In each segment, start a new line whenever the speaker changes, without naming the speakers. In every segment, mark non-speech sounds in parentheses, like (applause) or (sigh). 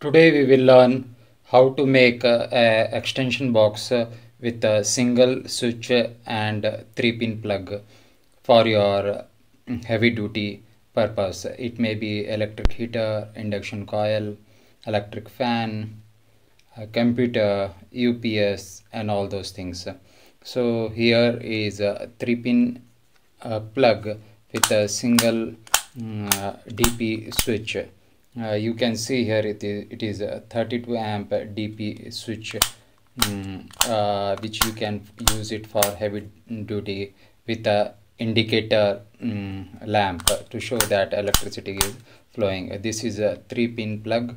Today we will learn how to make a, a extension box uh, with a single switch and 3 pin plug for your heavy duty purpose. It may be electric heater, induction coil, electric fan, computer, UPS and all those things. So here is a 3 pin uh, plug with a single um, DP switch uh, you can see here it is it is a 32 amp dp switch um, uh, which you can use it for heavy duty with a indicator um, lamp to show that electricity is flowing. Uh, this is a three pin plug.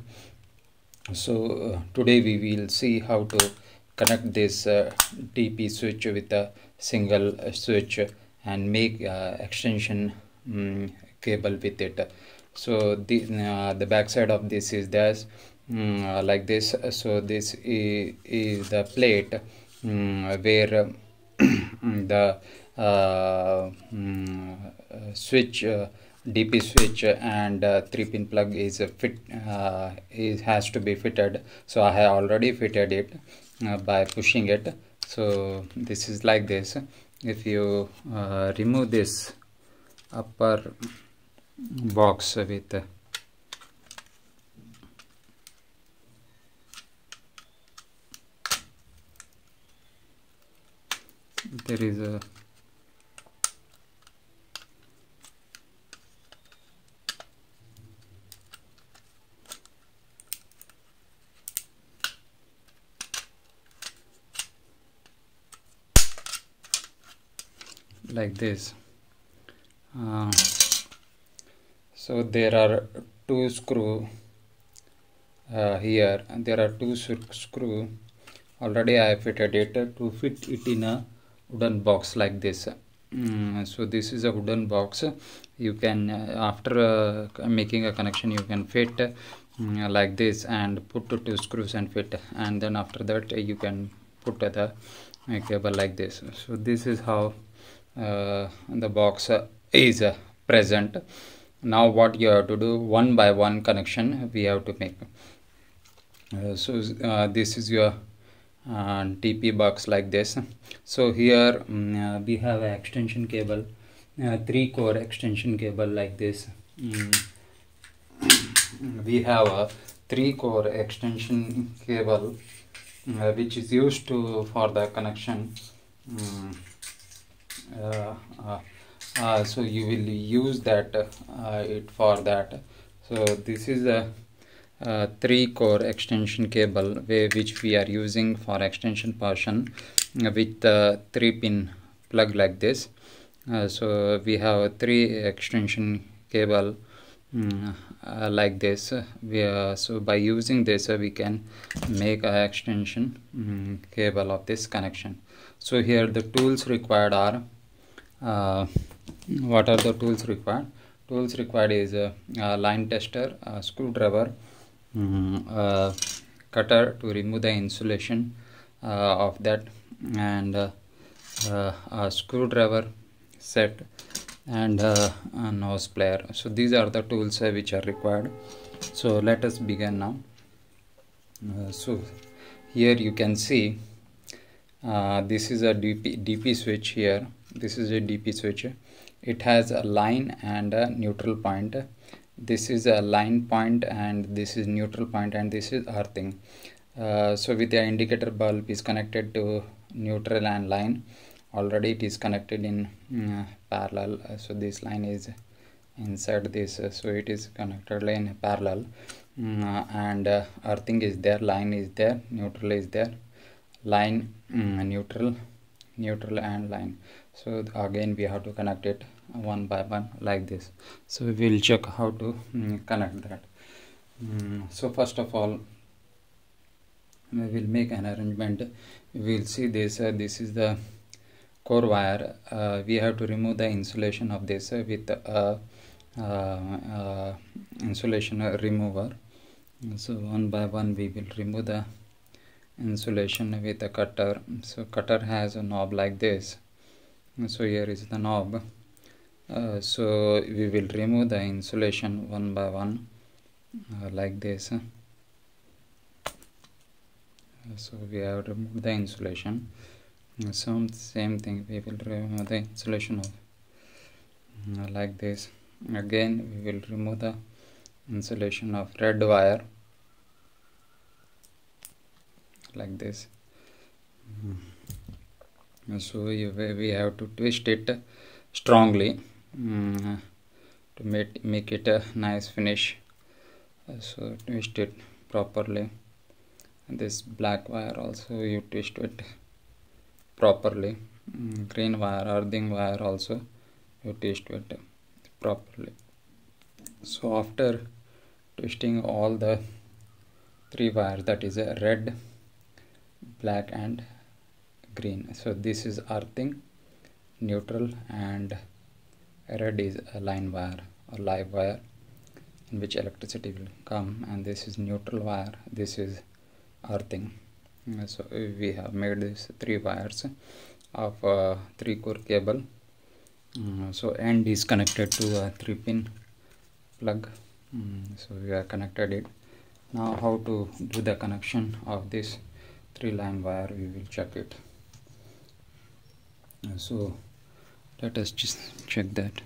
So uh, today we will see how to connect this uh, dp switch with a single switch and make uh, extension um, cable with it so the uh, the back side of this is this um, uh, like this. So this is, is the plate um, where the uh, um, switch uh, DP switch and uh, 3 pin plug is fit uh, is has to be fitted. So I have already fitted it by pushing it. So this is like this. If you remove this upper box with there is a like this. Uh, so there are two screw uh, here. And there are two screw. Already I fitted it to fit it in a wooden box like this. Mm, so this is a wooden box. You can uh, after uh, making a connection you can fit mm, like this and put two screws and fit. And then after that you can put the uh, cable like this. So this is how uh, the box is present now what you have to do one by one connection we have to make. Uh, so uh, this is your uh, DP box like this. So here um, we have an extension cable uh, three core extension cable like this. Mm. we have a three core extension cable uh, which is used to for the connection. Um, uh, so you will use that uh, it for that. So this is a, a three core extension cable way which we are using for extension portion with a three pin plug like this. Uh, so we have three extension cable um, uh, like this. We so by using this uh, we can make an extension um, cable of this connection. So here the tools required are uh, what are the tools required? Tools required is a, a line tester a screwdriver um, a cutter to remove the insulation uh, of that and uh, uh a screwdriver set and uh, a nose plier so these are the tools uh, which are required. So let us begin now. So here you can see this is a DP, DP switch here this is a DP switch. It has a line and a neutral point. This is a line point and this is neutral point and this is earthing. Uh, so with the indicator bulb is connected to neutral and line. Already it is connected in uh, parallel. Uh, so this line is inside this. Uh, so it is connected in parallel. Mm, and uh, earthing is there line is there neutral is there. Line mm, neutral neutral and line so again we have to connect it one by one like this. So we will check how to um, connect that. Um, so first of all we will make an arrangement. We will see this uh, this is the core wire. Uh, we have to remove the insulation of this uh, with uh, uh, insulation remover. So one by one we will remove the insulation with a cutter. So cutter has a knob like this so here is the knob. Uh, so we will remove the insulation one by one uh, like this. So we have removed the insulation. Some same thing we will remove the insulation of uh, like this. Again we will remove the insulation of red wire like this. Mm. So we have to twist it strongly um, to make, make it a nice finish. So twist it properly. And this black wire also you twist it properly. Mm, green wire earthing wire also you twist it properly. So after twisting all the three wires that is a red black and green. So this is earthing neutral and red is a line wire or live wire in which electricity will come. And this is neutral wire. This is earthing. So we have made these three wires of uh, three core cable. Um, so end is connected to a three pin plug. Um, so we have connected it. Now how to do the connection of this three line wire? We will check it so let us just check that.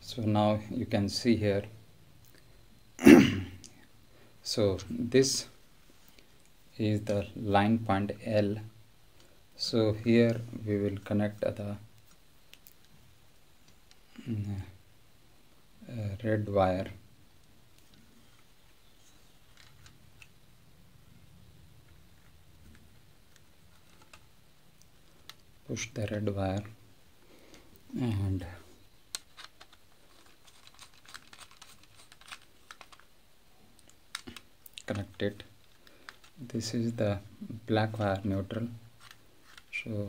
So now you can see here. (coughs) So this is the line point L. So here we will connect the uh, red wire push the red wire and connect it this is the black wire neutral. So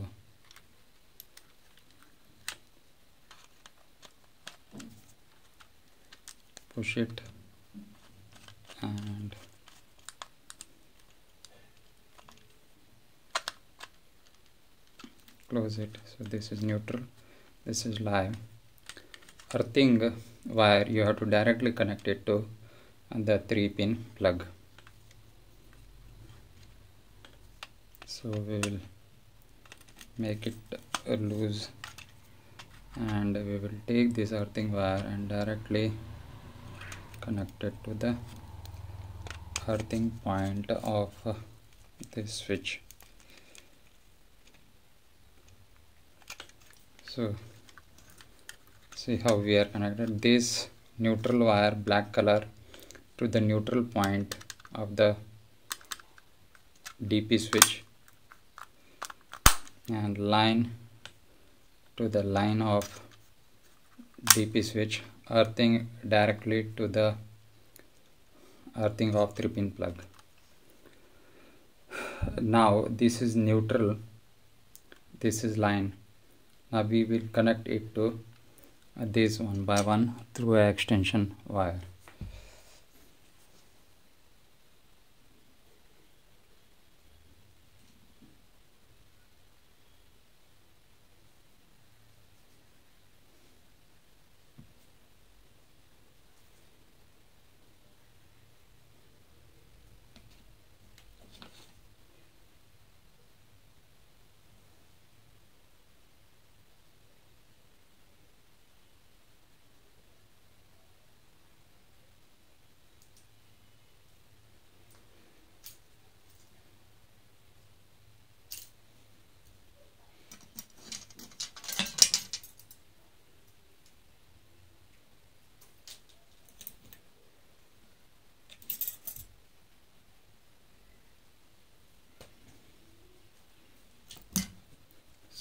push it and close it so this is neutral. This is live. Earthing wire you have to directly connect it to the 3 pin plug. So we will make it loose. And we will take this earthing wire and directly connect it to the earthing point of this switch so see how we are connected. This neutral wire black color to the neutral point of the DP switch. And line to the line of DP switch earthing directly to the earthing of 3 pin plug. Now this is neutral. This is line now we will connect it to this one by one through a extension wire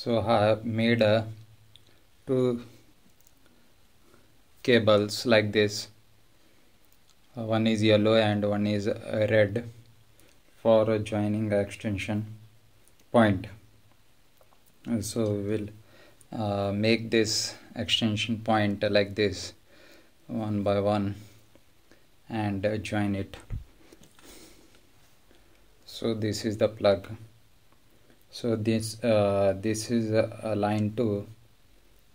so I have made a two cables like this. Uh, one is yellow and one is uh, red for joining extension point. Uh, so we'll uh, make this extension point like this one by one and join it. So this is the plug so this uh, this is a, line 2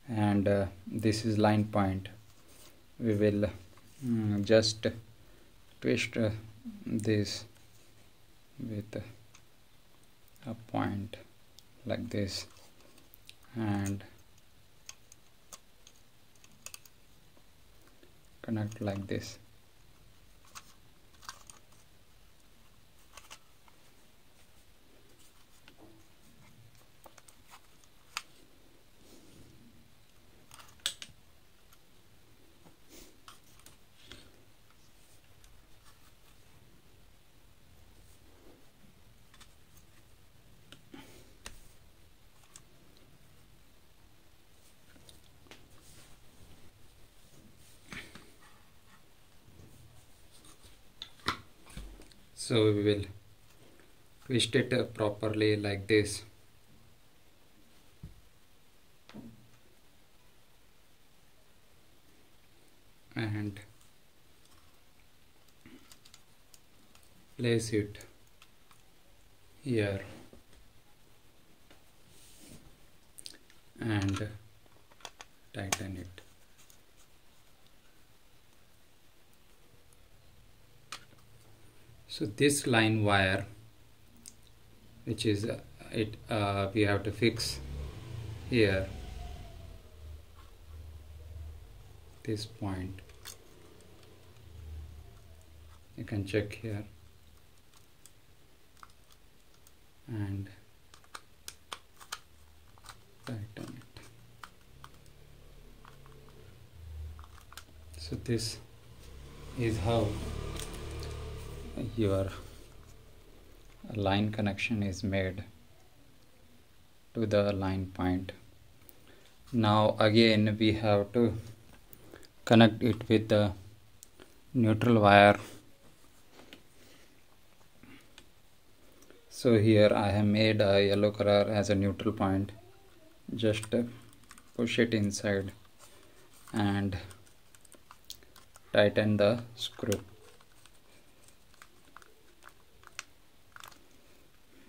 and uh, this is line point. We will um, just twist uh, this with a point like this and connect like this so we will twist it properly like this. And place it here. And tighten it so this line wire which is uh, it uh, we have to fix here this point. You can check here. And tighten it. So this is how your line connection is made to the line point. Now again we have to connect it with the neutral wire. So here I have made a yellow color as a neutral point. Just push it inside and tighten the screw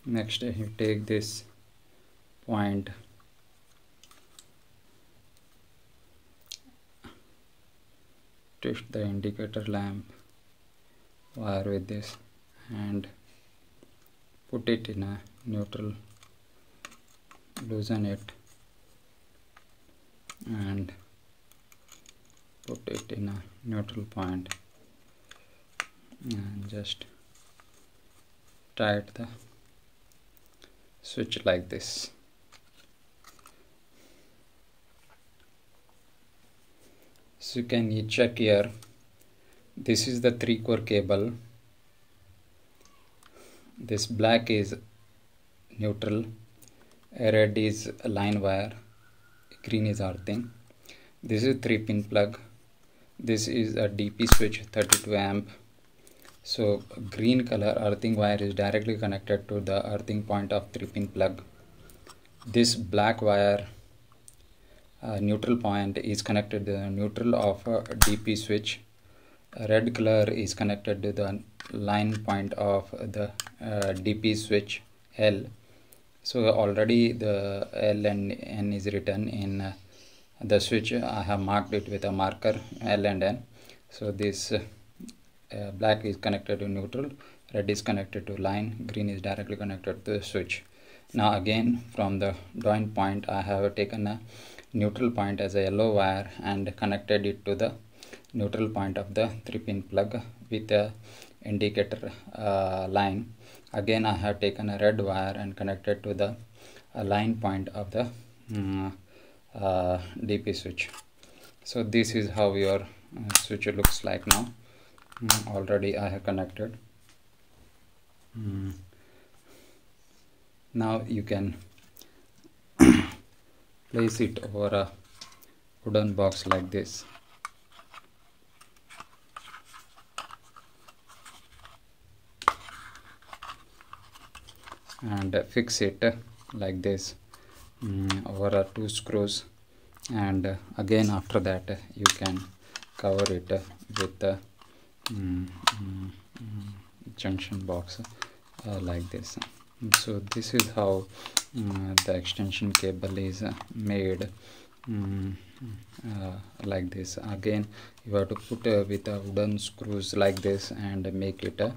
next you take this point twist the indicator lamp wire with this and put it in a neutral loosen it and put it in a neutral point and just tight the switch like this. So you can check here? This is the three core cable. This black is neutral. Red is line wire. Green is earthing. This is three pin plug. This is a dp switch 32 amp so green color earthing wire is directly connected to the earthing point of 3 pin plug. This black wire uh, neutral point is connected to the neutral of a DP switch. Red color is connected to the line point of the uh, DP switch L. So already the L and N is written in uh, the switch. I have marked it with a marker L and N. So this uh, black is connected to neutral red is connected to line green is directly connected to the switch. Now again from the joint point I have taken a neutral point as a yellow wire and connected it to the neutral point of the 3 pin plug with a indicator uh, line. Again I have taken a red wire and connected to the uh, line point of the um, uh, DP switch. So this is how your uh, switch looks like now mm, already I have connected. Mm. now you can (coughs) place it over a wooden box like this. And fix it like this. Um, over two screws. And again after that you can cover it with Mm, mm, mm, junction box uh, like this. So this is how the extension cable is uh, made uh, like this. Again you have to put uh, with a wooden screws like this and make it a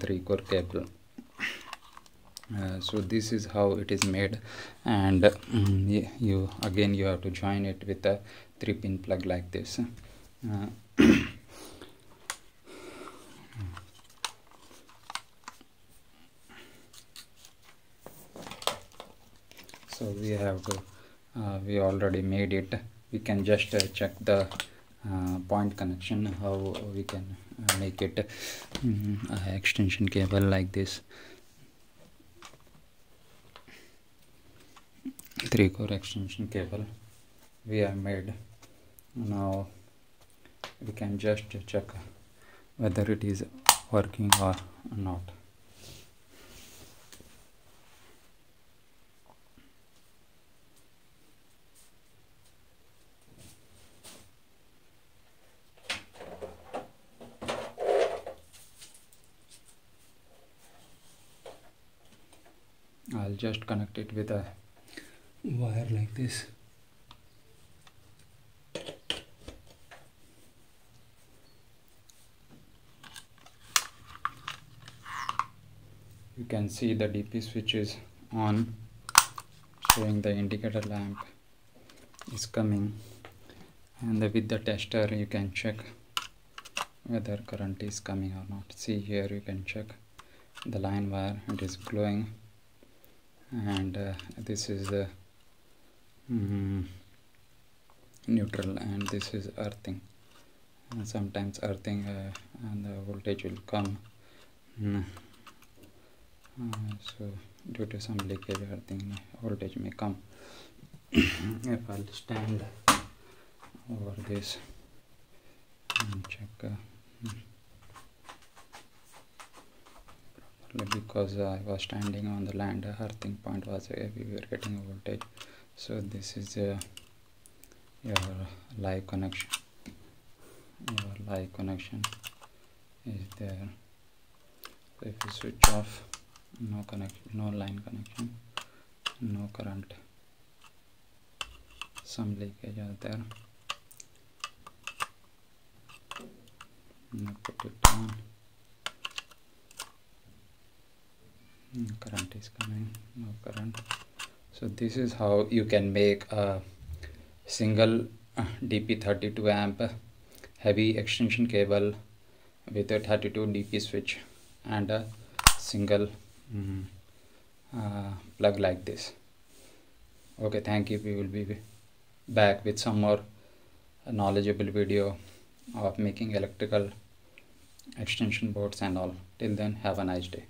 three core cable. Uh, so this is how it is made. And mm, you again you have to join it with a 3 pin plug like this. Uh, so we have uh, we already made it. We can just uh, check the uh, point connection how we can uh, make it um, extension cable like this. Three core extension cable we have made. Now we can just check whether it is working or not I'll just connect it with a wire like this. You can see the DP switch is on showing the indicator lamp is coming. And with the tester you can check whether current is coming or not. See here you can check the line wire it is glowing and uh, this is the mm, neutral and this is earthing. And sometimes earthing uh, and the voltage will come. Mm. uh, so due to some leakage earthing voltage may come. (coughs) If I'll stand over this and check uh, because I was standing on the land earthing point was uh, we were getting a voltage so this is uh, your live connection. Your live connection is there. So if you switch off no connection no line connection no current. Some leakage are there. Put it current is coming no current. So this is how you can make a single uh, dp32 amp heavy extension cable with a 32 dp switch and a single um, uh, plug like this. Okay thank you. We will be back with some more knowledgeable video of making electrical extension boards and all. Till then have a nice day